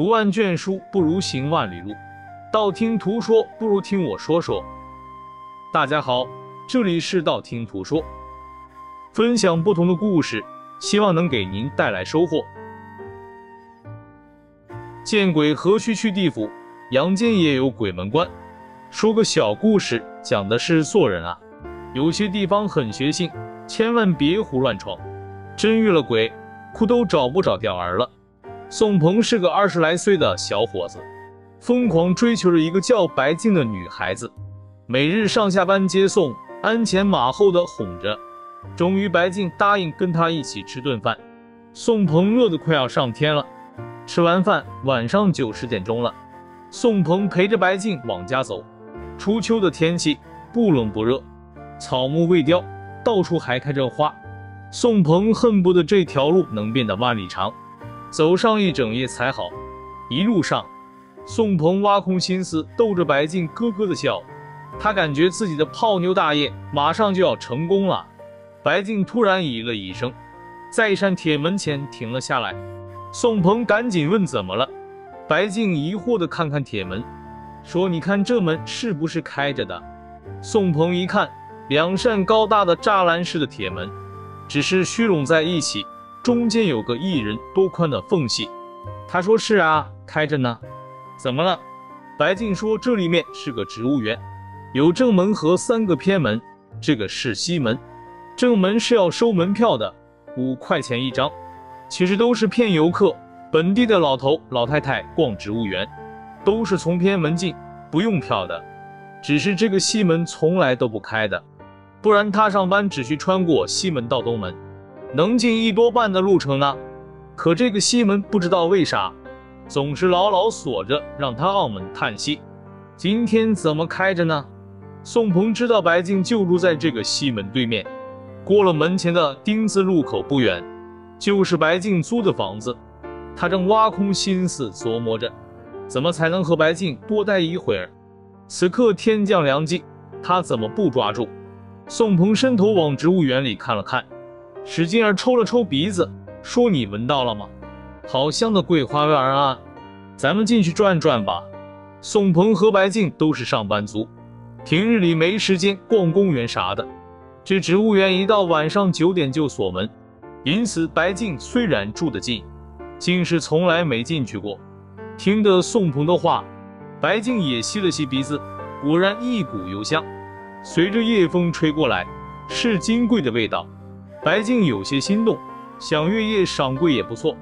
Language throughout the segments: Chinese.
读万卷书不如行万里路，道听途说不如听我说说。大家好，这里是道听途说，分享不同的故事，希望能给您带来收获。见鬼何须去地府？阳间也有鬼门关。说个小故事，讲的是做人啊，有些地方很邪性，千万别胡乱闯，真遇了鬼，哭都找不着调儿了。宋鹏是个二十来岁的小伙子，疯狂追求着一个叫白静的女孩子，每日上下班接送，鞍前马后的哄着。终于，白静答应跟他一起吃顿饭。宋鹏乐得快要上天了。吃完饭，晚上九十点钟了，宋鹏陪着白静往家走。初秋的天气不冷不热，草木未凋，到处还开着花。宋鹏恨不得这条路能变得万里长。走上一整夜才好。一路上，宋鹏挖空心思逗着白静咯咯的笑，他感觉自己的泡妞大业马上就要成功了。白静突然咦了一声，在一扇铁门前停了下来。宋鹏赶紧问怎么了。白静疑惑的看看铁门，说：“你看这门是不是开着的？”宋鹏一看，两扇高大的栅栏式的铁门，只是虚拢在一起。中间有个一人多宽的缝隙，他说是啊，开着呢。怎么了？白静说这里面是个植物园，有正门和三个偏门，这个是西门。正门是要收门票的，五块钱一张。其实都是骗游客，本地的老头老太太逛植物园，都是从偏门进，不用票的。只是这个西门从来都不开的，不然他上班只需穿过西门到东门。能进一多半的路程呢，可这个西门不知道为啥总是牢牢锁着，让他澳门叹息。今天怎么开着呢？宋鹏知道白静就住在这个西门对面，过了门前的丁字路口不远，就是白静租的房子。他正挖空心思琢磨着，怎么才能和白静多待一会儿。此刻天降良机，他怎么不抓住？宋鹏伸头往植物园里看了看。使劲儿抽了抽鼻子，说：“你闻到了吗？好香的桂花味儿啊！咱们进去转转吧。”宋鹏和白静都是上班族，平日里没时间逛公园啥的。这植物园一到晚上九点就锁门，因此白静虽然住得近，竟是从来没进去过。听得宋鹏的话，白静也吸了吸鼻子，果然一股幽香，随着夜风吹过来，是金桂的味道。白静有些心动，想月夜赏桂也不错。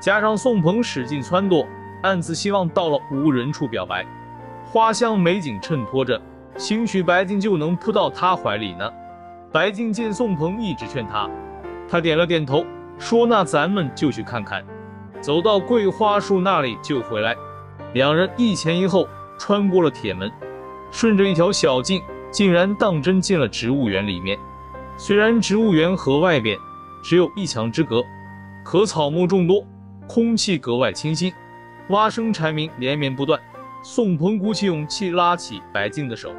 加上宋鹏使劲撺掇，暗自希望到了无人处表白。花香美景衬托着，兴许白静就能扑到他怀里呢。白静见宋鹏一直劝他，他点了点头，说：“那咱们就去看看。”走到桂花树那里就回来。两人一前一后穿过了铁门，顺着一条小径，竟然当真进了植物园里面。虽然植物园和外边只有一墙之隔，可草木众多，空气格外清新，蛙声蝉鸣连绵不断。宋鹏鼓起勇气拉起白静的手，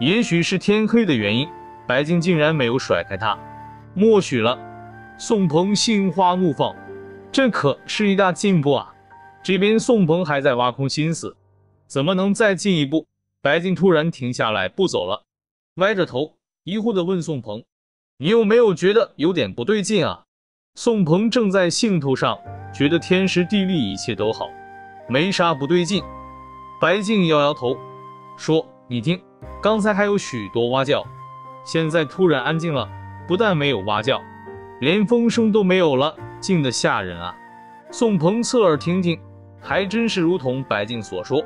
也许是天黑的原因，白静竟然没有甩开他，默许了。宋鹏心花怒放，这可是一大进步啊！这边宋鹏还在挖空心思，怎么能再进一步？白静突然停下来不走了，歪着头疑惑地问宋鹏。你有没有觉得有点不对劲啊？宋鹏正在兴头上，觉得天时地利一切都好，没啥不对劲。白静摇摇头，说：“你听，刚才还有许多蛙叫，现在突然安静了。不但没有蛙叫，连风声都没有了，静得吓人啊！”宋鹏侧耳听听，还真是如同白静所说，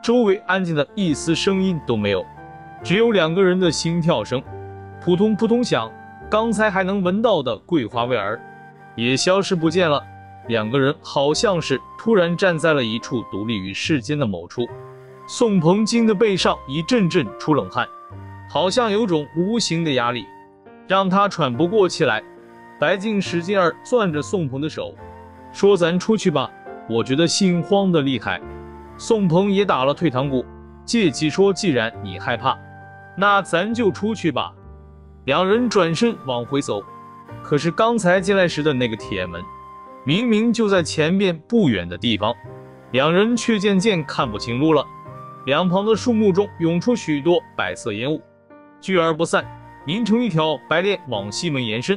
周围安静的一丝声音都没有，只有两个人的心跳声，扑通扑通响。刚才还能闻到的桂花味儿，也消失不见了。两个人好像是突然站在了一处独立于世间的某处。宋鹏惊得背上一阵阵出冷汗，好像有种无形的压力，让他喘不过气来。白静使劲儿攥着宋鹏的手，说：“咱出去吧，我觉得心慌的厉害。”宋鹏也打了退堂鼓，借机说：“既然你害怕，那咱就出去吧。”两人转身往回走，可是刚才进来时的那个铁门，明明就在前面不远的地方，两人却渐渐看不清路了。两旁的树木中涌出许多白色烟雾，聚而不散，凝成一条白链往西门延伸。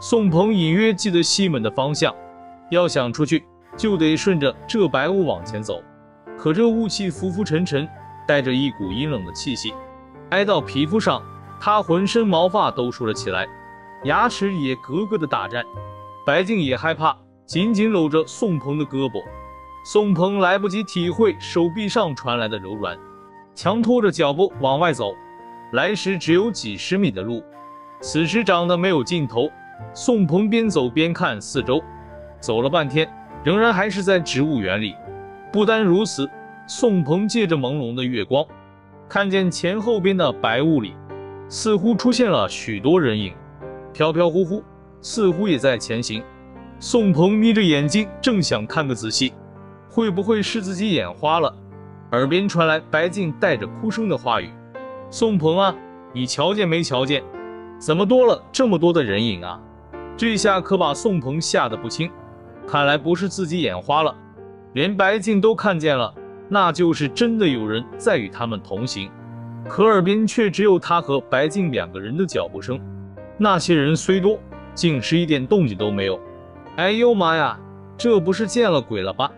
宋鹏隐约记得西门的方向，要想出去，就得顺着这白雾往前走。可这雾气浮浮沉沉，带着一股阴冷的气息，挨到皮肤上，他浑身毛发都竖了起来，牙齿也咯咯的打颤。白静也害怕，紧紧搂着宋鹏的胳膊。宋鹏来不及体会手臂上传来的柔软，强拖着脚步往外走。来时只有几十米的路，此时长得没有尽头。宋鹏边走边看四周，走了半天，仍然还是在植物园里。不单如此，宋鹏借着朦胧的月光，看见前后边的白雾里，似乎出现了许多人影，飘飘忽忽，似乎也在前行。宋鹏眯着眼睛，正想看个仔细。会不会是自己眼花了？耳边传来白静带着哭声的话语：“宋鹏啊，你瞧见没瞧见？怎么多了这么多的人影啊？”这下可把宋鹏吓得不轻。看来不是自己眼花了，连白静都看见了，那就是真的有人在与他们同行。可耳边却只有他和白静两个人的脚步声。那些人虽多，竟是一点动静都没有。哎呦妈呀，这不是见了鬼了吧？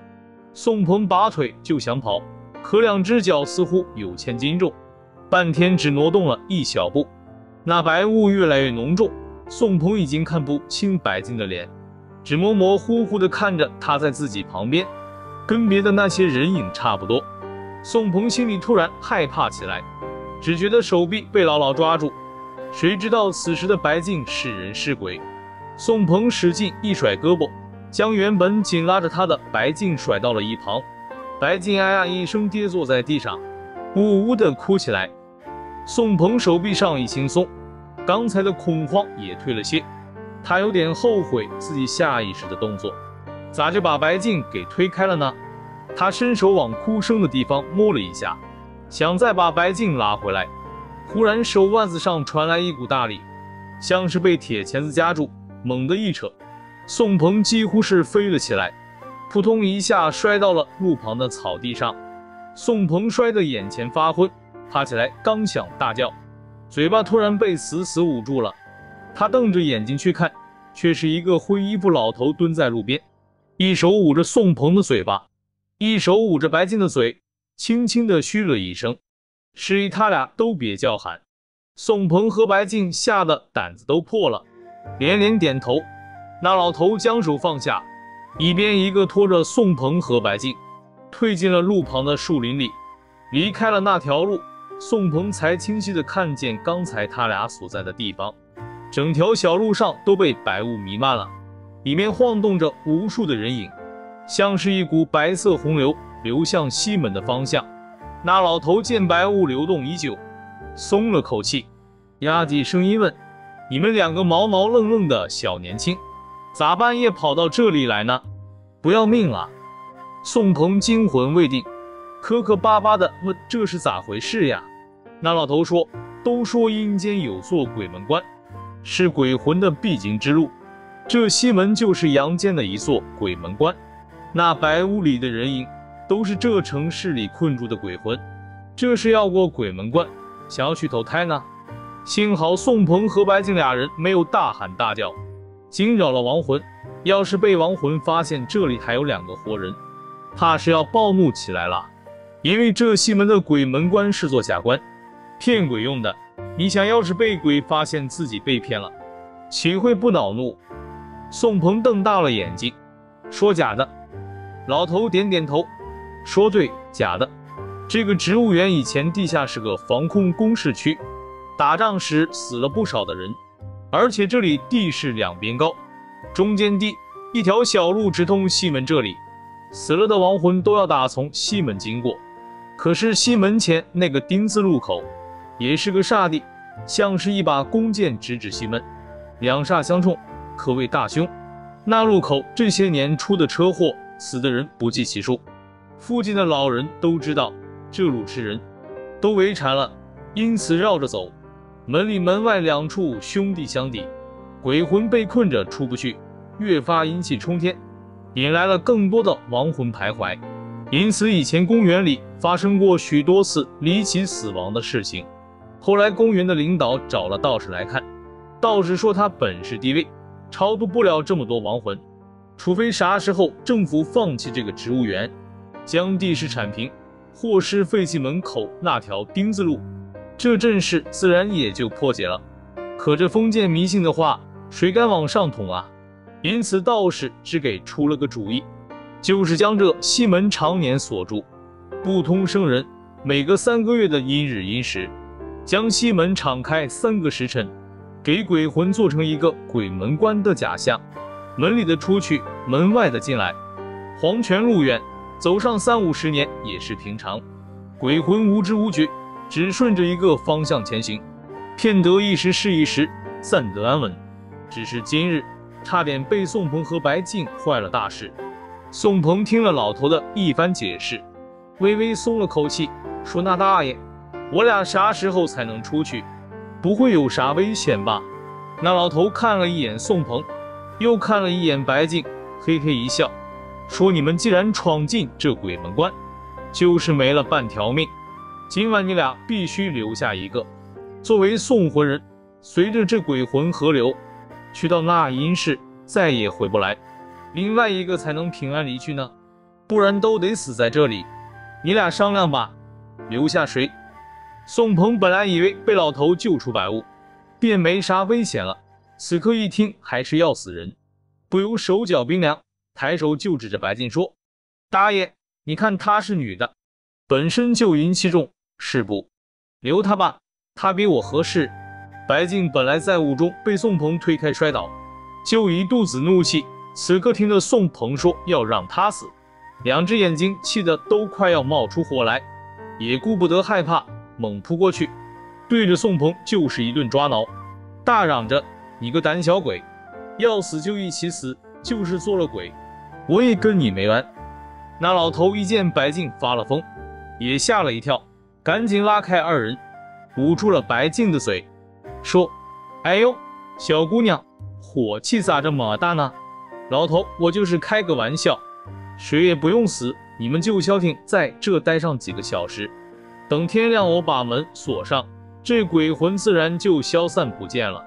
宋鹏拔腿就想跑，可两只脚似乎有千斤重，半天只挪动了一小步。那白雾越来越浓重，宋鹏已经看不清白静的脸，只模模糊糊地看着他在自己旁边，跟别的那些人影差不多。宋鹏心里突然害怕起来，只觉得手臂被牢牢抓住。谁知道此时的白静是人是鬼？宋鹏使劲一甩胳膊。将原本紧拉着他的白静甩到了一旁，白静哎呀一声跌坐在地上，呜呜的哭起来。宋鹏手臂上一轻松，刚才的恐慌也退了些，他有点后悔自己下意识的动作，咋就把白静给推开了呢？他伸手往哭声的地方摸了一下，想再把白静拉回来，忽然手腕子上传来一股大力，像是被铁钳子夹住，猛地一扯。宋鹏几乎是飞了起来，扑通一下摔到了路旁的草地上。宋鹏摔得眼前发昏，爬起来刚想大叫，嘴巴突然被死死捂住了。他瞪着眼睛去看，却是一个灰衣服老头蹲在路边，一手捂着宋鹏的嘴巴，一手捂着白静的嘴，轻轻的嘘了一声，示意他俩都别叫喊。宋鹏和白静吓得胆子都破了，连连点头。那老头将手放下，一边一个拖着宋鹏和白静，退进了路旁的树林里，离开了那条路，宋鹏才清晰的看见刚才他俩所在的地方，整条小路上都被白雾弥漫了，里面晃动着无数的人影，像是一股白色洪流流向西门的方向。那老头见白雾流动已久，松了口气，压低声音问：“你们两个毛毛愣愣的小年轻？”咋半夜跑到这里来呢？不要命了！宋鹏惊魂未定，磕磕巴巴的问：“这是咋回事呀？”那老头说：“都说阴间有座鬼门关，是鬼魂的必经之路。这西门就是阳间的一座鬼门关。那白屋里的人影，都是这城市里困住的鬼魂。这是要过鬼门关，想要去投胎呢。幸好宋鹏和白静俩人没有大喊大叫。”惊扰了亡魂，要是被亡魂发现这里还有两个活人，怕是要暴怒起来了。因为这西门的鬼门关是座假关，骗鬼用的。你想要是被鬼发现自己被骗了，岂会不恼怒？宋鹏瞪大了眼睛，说：“假的。”老头点点头，说：“对，假的。这个植物园以前地下是个防空工事区，打仗时死了不少的人。”而且这里地势两边高，中间低，一条小路直通西门。这里死了的亡魂都要打从西门经过。可是西门前那个丁字路口也是个煞地，像是一把弓箭直指西门，两煞相冲，可谓大凶。那路口这些年出的车祸，死的人不计其数。附近的老人都知道这路吃人，都围缠了，因此绕着走。门里门外两处兄弟相抵，鬼魂被困着出不去，越发阴气冲天，引来了更多的亡魂徘徊。因此以前公园里发生过许多次离奇死亡的事情。后来公园的领导找了道士来看，道士说他本事低微，超度不了这么多亡魂，除非啥时候政府放弃这个植物园，将地势铲平，或是废弃门口那条丁字路，这阵势自然也就破解了。可这封建迷信的话，谁敢往上捅啊？因此道士只给出了个主意。就是将这西门常年锁住，不通生人。每隔三个月的阴日阴时，将西门敞开三个时辰，给鬼魂做成一个鬼门关的假象。门里的出去，门外的进来。黄泉路远，走上三五十年也是平常。鬼魂无知无觉，只顺着一个方向前行，骗得一时是一时，暂得安稳。只是今日，差点被宋鹏和白静坏了大事。宋鹏听了老头的一番解释，微微松了口气，说：“那大爷，我俩啥时候才能出去？不会有啥危险吧？”那老头看了一眼宋鹏，又看了一眼白静，嘿嘿一笑，说：“你们既然闯进这鬼门关，就是没了半条命。今晚你俩必须留下一个，作为送魂人，随着这鬼魂河流，去到那阴世，再也回不来。”另外一个才能平安离去呢，不然都得死在这里。你俩商量吧，留下谁？宋鹏本来以为被老头救出百物，便没啥危险了，此刻一听还是要死人，不由手脚冰凉，抬手就指着白静说：“大爷，你看她是女的，本身就阴气重，是不？留她吧，她比我合适。”白静本来在雾中被宋鹏推开摔倒，就一肚子怒气。此刻听着宋鹏说要让他死，两只眼睛气得都快要冒出火来，也顾不得害怕，猛扑过去，对着宋鹏就是一顿抓挠，大嚷着：“你个胆小鬼，要死就一起死，就是做了鬼，我也跟你没完！”那老头一见白净发了疯，也吓了一跳，赶紧拉开二人，捂住了白净的嘴，说：“哎呦，小姑娘，火气咋这么大呢？”老头，我就是开个玩笑，谁也不用死，你们就消停在这待上几个小时，等天亮我把门锁上，这鬼魂自然就消散不见了。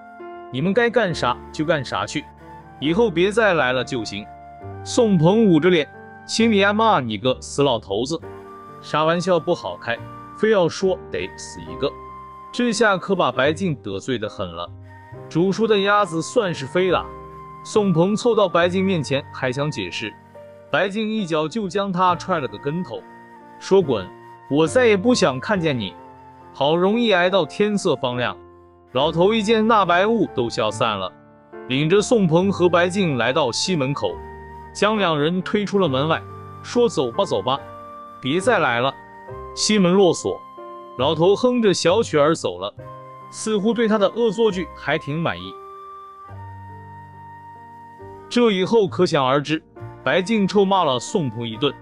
你们该干啥就干啥去，以后别再来了就行。宋鹏捂着脸，心里暗骂你个死老头子，啥玩笑不好开，非要说得死一个，这下可把白静得罪的很了。煮熟的鸭子算是飞了。宋鹏凑到白静面前，还想解释，白静一脚就将他踹了个跟头，说：“滚！我再也不想看见你。”好容易挨到天色方亮，老头一见那白雾都消散了，领着宋鹏和白静来到西门口，将两人推出了门外，说：“走吧，走吧，别再来了。”西门落锁，老头哼着小曲儿走了，似乎对他的恶作剧还挺满意。这以后可想而知，白净臭骂了宋鹏一顿，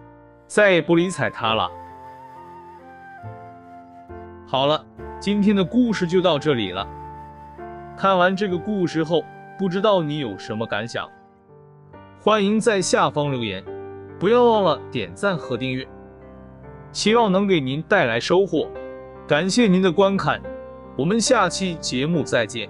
再也不理睬他了。好了，今天的故事就到这里了。看完这个故事后，不知道你有什么感想？欢迎在下方留言，不要忘了点赞和订阅，希望能给您带来收获。感谢您的观看，我们下期节目再见。